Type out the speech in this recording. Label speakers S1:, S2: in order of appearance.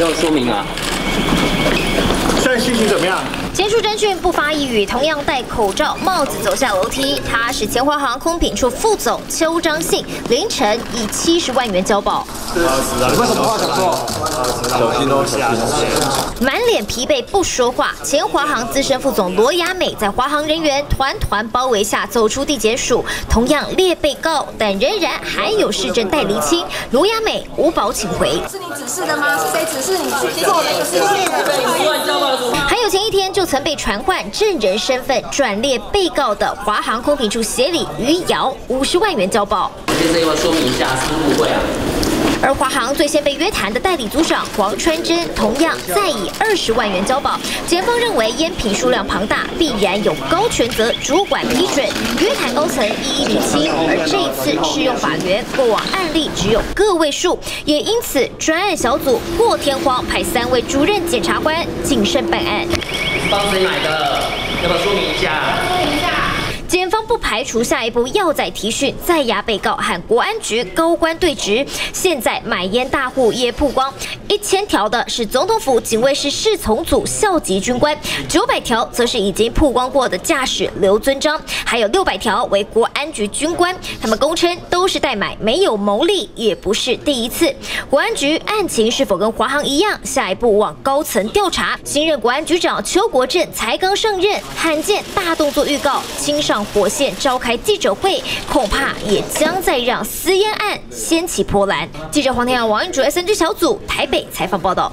S1: 要说明啊。
S2: 现在心情怎么样？
S3: 前述侦讯不发一语，同样戴口罩、帽子走下楼梯。他是前华航空品处副总邱章信，凌晨以七十万元交保。
S2: 有什么话想说？
S1: 小心哦，小心。
S3: 满脸疲惫不说话。前华航资深副总罗雅美在华航人员团团包围下走出地检署，同样列被告，但仍然还有市政待厘清。罗雅美无保请回。
S4: 是你指示的吗？是谁指示你去做的？是
S3: 还有前一天就曾被传唤证人身份转列被告的华航空品处协理余姚五十万元交保。
S1: 先生要不要说明一下是不是误会啊？
S3: 而华航最先被约谈的代理组长黄川珍，同样再以二十万元交保。检方认为烟品数量庞大，必然有高权责主管批准，约谈高层一一厘清。而这一次适用法源，过往案例只有个位数，也因此专案小组破天荒派三位主任检察官谨慎办案。
S1: 帮谁买的？要不要说明一下？
S3: 检方不排除下一步要再提讯，再押被告和国安局高官对峙。现在买烟大户也曝光，一千条的是总统府警卫室侍从组校级军官，九百条则是已经曝光过的驾驶刘尊章，还有六百条为国安局军官。他们供称都是代买，没有牟利，也不是第一次。国安局案情是否跟华航一样？下一步往高层调查。新任国安局长邱国正才刚上任，罕见大动作预告，亲上火线召开记者会，恐怕也将再让私烟案掀起波澜。记者黄天阳、王安竹 SNG 小组台北采访报道。